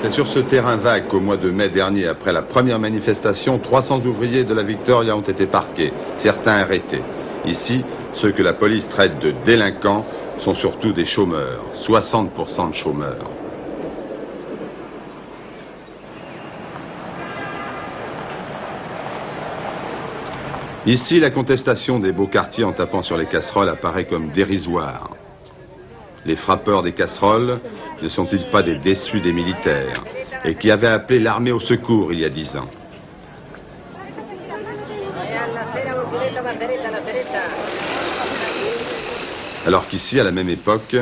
C'est sur ce terrain vague qu'au mois de mai dernier, après la première manifestation, 300 ouvriers de la Victoria ont été parqués, certains arrêtés. Ici, ceux que la police traite de délinquants sont surtout des chômeurs, 60% de chômeurs. Ici, la contestation des beaux quartiers en tapant sur les casseroles apparaît comme dérisoire. Les frappeurs des casseroles ne sont-ils pas des déçus des militaires et qui avaient appelé l'armée au secours il y a dix ans Alors qu'ici, à la même époque,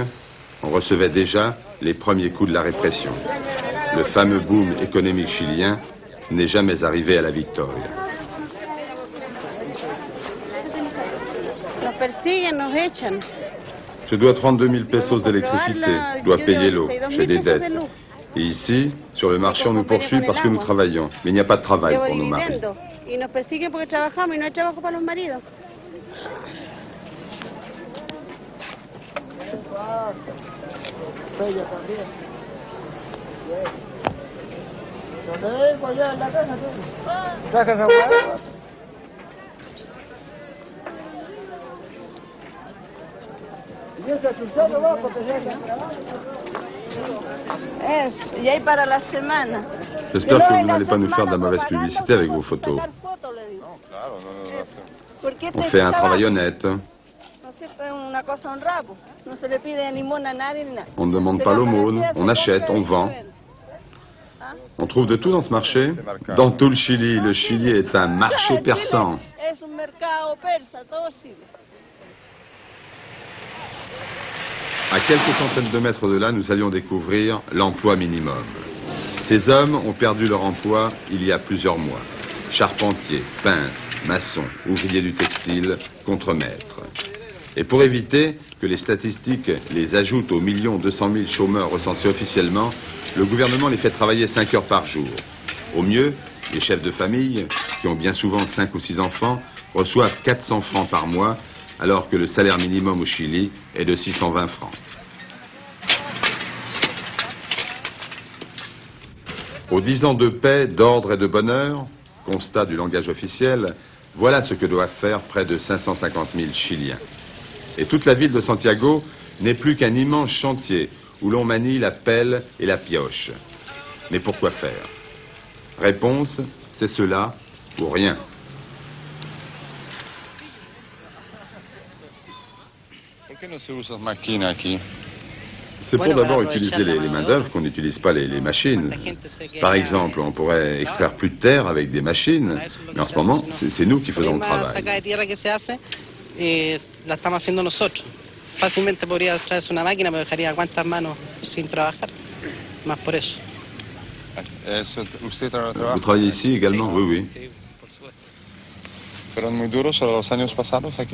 on recevait déjà les premiers coups de la répression. Le fameux boom économique chilien n'est jamais arrivé à la Victoria. Je dois 32 000 pesos d'électricité. Je dois payer l'eau. J'ai des dettes. Et ici, sur le marché, on nous poursuit parce que nous travaillons. Mais il n'y a pas de travail pour nos maris. J'espère que vous n'allez pas nous faire de la mauvaise publicité avec vos photos. On fait un travail honnête. On ne demande pas l'aumône, on achète, on vend. On trouve de tout dans ce marché. Dans tout le Chili, le Chili est un marché persan. À quelques centaines de mètres de là, nous allions découvrir l'emploi minimum. Ces hommes ont perdu leur emploi il y a plusieurs mois. Charpentiers, peintres, maçons, ouvriers du textile, contremaîtres. Et pour éviter que les statistiques les ajoutent aux millions 200 000 chômeurs recensés officiellement, le gouvernement les fait travailler 5 heures par jour. Au mieux, les chefs de famille, qui ont bien souvent 5 ou 6 enfants, reçoivent 400 francs par mois, alors que le salaire minimum au Chili est de 620 francs. Aux 10 ans de paix, d'ordre et de bonheur, constat du langage officiel, voilà ce que doivent faire près de 550 000 Chiliens. Et toute la ville de Santiago n'est plus qu'un immense chantier où l'on manie la pelle et la pioche. Mais pourquoi faire? Réponse, c'est cela ou rien. C'est pour d'abord utiliser les, mains-d'œuvre qu'on n'utilise pas les, les, machines. Par exemple, on pourrait extraire plus de terre avec des machines, mais en ce moment, c'est nous qui faisons le travail. y la estamos haciendo nosotros. Fácilmente podría traerse una máquina, pero dejaría cuántas manos sin trabajar. Más por eso. ¿Usted trabaja? Vous travaillez ici également? Oui, oui.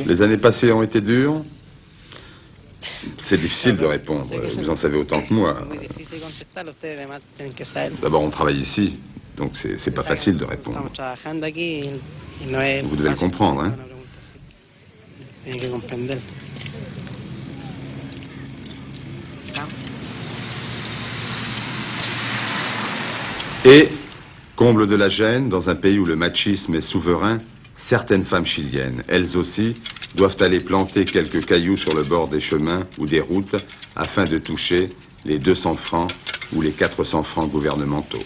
Les années passées ont été dures C'est difficile de répondre. Vous en savez autant que moi. D'abord, on travaille ici, donc c'est pas facile de répondre. Vous devez le comprendre, hein. Et, comble de la gêne, dans un pays où le machisme est souverain, certaines femmes chiliennes, elles aussi, doivent aller planter quelques cailloux sur le bord des chemins ou des routes afin de toucher les 200 francs ou les 400 francs gouvernementaux.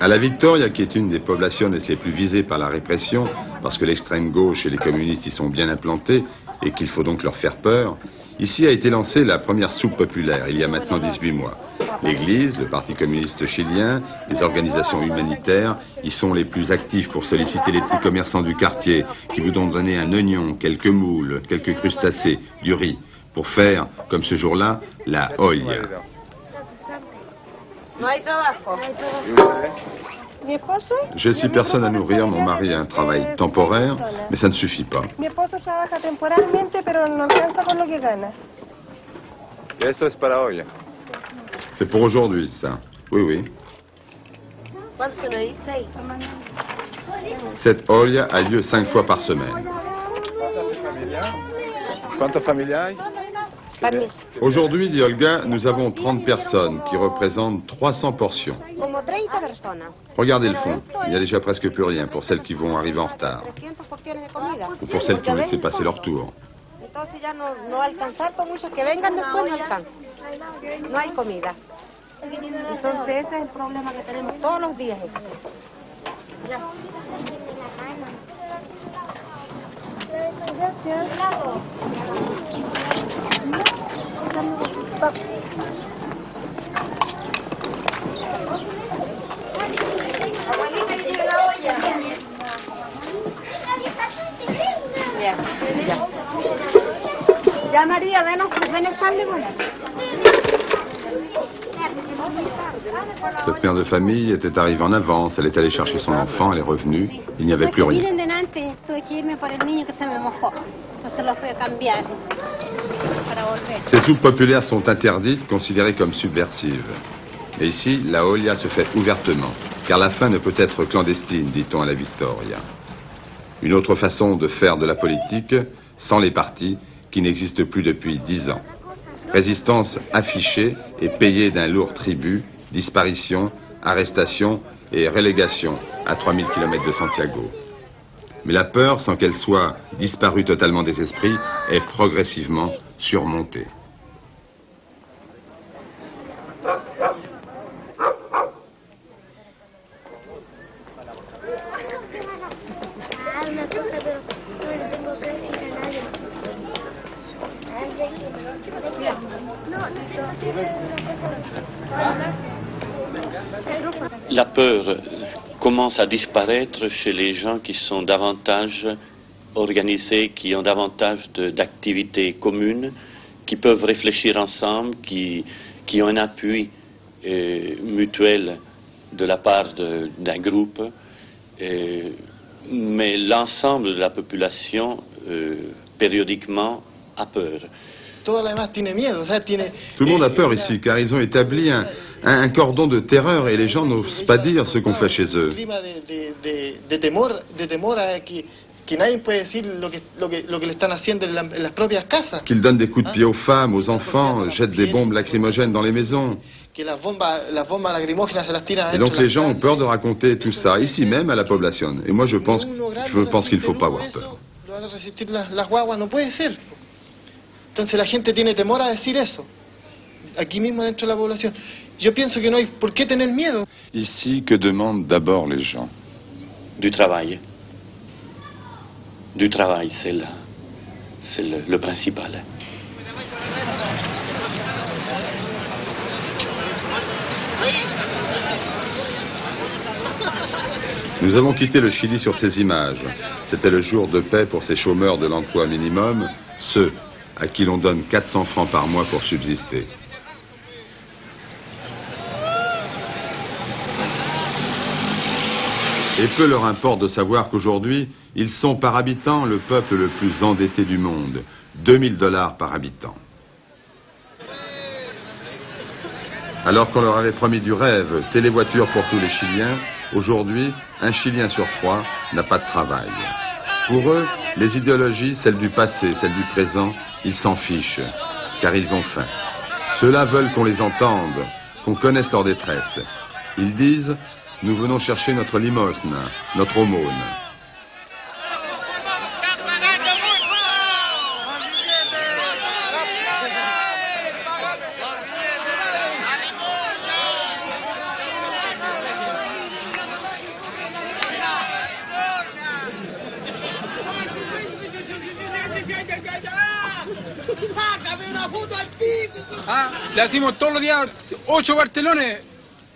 À la Victoria, qui est une des populations les plus visées par la répression, parce que l'extrême gauche et les communistes y sont bien implantés et qu'il faut donc leur faire peur, ici a été lancée la première soupe populaire, il y a maintenant 18 mois. L'Église, le Parti communiste chilien, les organisations humanitaires y sont les plus actifs pour solliciter les petits commerçants du quartier qui vous ont donné un oignon, quelques moules, quelques crustacés, du riz, pour faire, comme ce jour-là, la olla. Je suis personne à nourrir, mon mari a un travail temporaire, mais ça ne suffit pas. C'est pour aujourd'hui, ça. Oui, oui. Cette olla a lieu cinq fois par semaine. Aujourd'hui, dit Olga, nous avons 30 personnes qui représentent 300 portions. Como 30 personas. Regardez le fond, il n'y a déjà presque plus rien pour celles qui vont arriver en retard, 300 porciones de comida. ou pour celles qui ont laissé passer leur tour. Entonces ya no, no va a alcanzar por muchos que vengan después, no alcanza. No hay comida. Entonces ese es el problema que tenemos todos los días. Ya, María, ven, ven a echarle, bueno. Cette mère de famille était arrivée en avance, elle est allée chercher son enfant, elle est revenue, il n'y avait plus rien. Ces soupes populaires sont interdites, considérées comme subversives. Et ici, la Olia se fait ouvertement, car la faim ne peut être clandestine, dit-on à la Victoria. Une autre façon de faire de la politique, sans les partis, qui n'existent plus depuis dix ans. Résistance affichée et payée d'un lourd tribut, disparition, arrestation et relégation à 3000 km de Santiago. Mais la peur, sans qu'elle soit disparue totalement des esprits, est progressivement surmontée. Ah, una cosa, pero no le tengo que decir a nadie. La peur commence à disparaître chez les gens qui sont davantage organisés, qui ont davantage d'activités communes, qui peuvent réfléchir ensemble, qui, qui ont un appui euh, mutuel de la part d'un groupe. Euh, mais l'ensemble de la population, euh, périodiquement, a peur. Tout le monde a eh, peur ici, car ils ont établi un, cordon de terreur et les gens n'osent pas dire ce qu'on fait chez eux. Qu'ils donnent des coups de pied aux femmes, aux enfants, jettent des bombes lacrymogènes dans les maisons. Et donc les gens ont peur de raconter tout ça, ici même à la population. Et moi je pense, je pense qu'il ne faut pas avoir peur. Entonces la gente tiene temor a decir eso. Aquí mismo dentro de la población. Yo pienso que no hay por qué tener miedo. Ici, que demandent d'abord les gens Du travail. Du travail, c'est le, c'est le, le principal. Nous avons quitté le Chili sur ces images. C'était le jour de paix pour ces chômeurs de l'emploi minimum, ceux à qui l'on donne 400 francs par mois pour subsister. Et peu leur importe de savoir qu'aujourd'hui, ils sont par habitant le peuple le plus endetté du monde. 2000 dollars par habitant. Alors qu'on leur avait promis du rêve, télévoiture pour tous les Chiliens, aujourd'hui, un Chilien sur trois n'a pas de travail. Pour eux, les idéologies, celles du passé, celles du présent, ils s'en fichent, car ils ont faim. Ceux-là veulent qu'on les entende, qu'on connaisse leur détresse. Ils disent, nous venons chercher notre limosne, notre aumône. Le hacemos todos los días ocho bartelones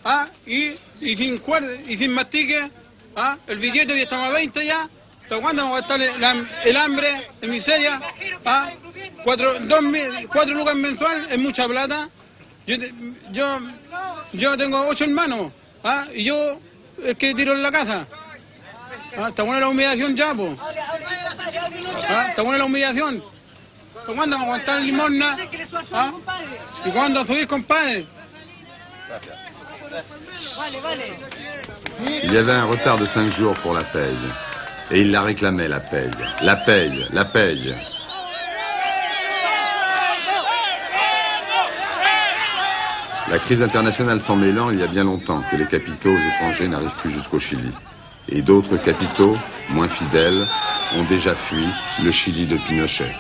¿ah? y, sin cuerda y sin mastique. ¿ah? El billete ya estamos a 20 ya. ¿Hasta cuándo vamos a estar el, ham- el hambre, la miseria? ¿ah? Cuatro, dos, mil- cuatro lucas mensual es mucha plata. Yo, yo, yo tengo ocho hermanos ¿ah? y yo el que tiro en la casa. ¿Ah? ¿Está buena la humillación ya, po? ¿Ah? ¿Está buena la humillación? Il y avait un retard de cinq jours pour la paye. Et il la réclamait, la paye. La paye, la paye. La crise internationale s'en mêlant, il y a bien longtemps que les capitaux étrangers n'arrivent plus jusqu'au Chili. Et d'autres capitaux, moins fidèles, ont déjà fui le Chili de Pinochet.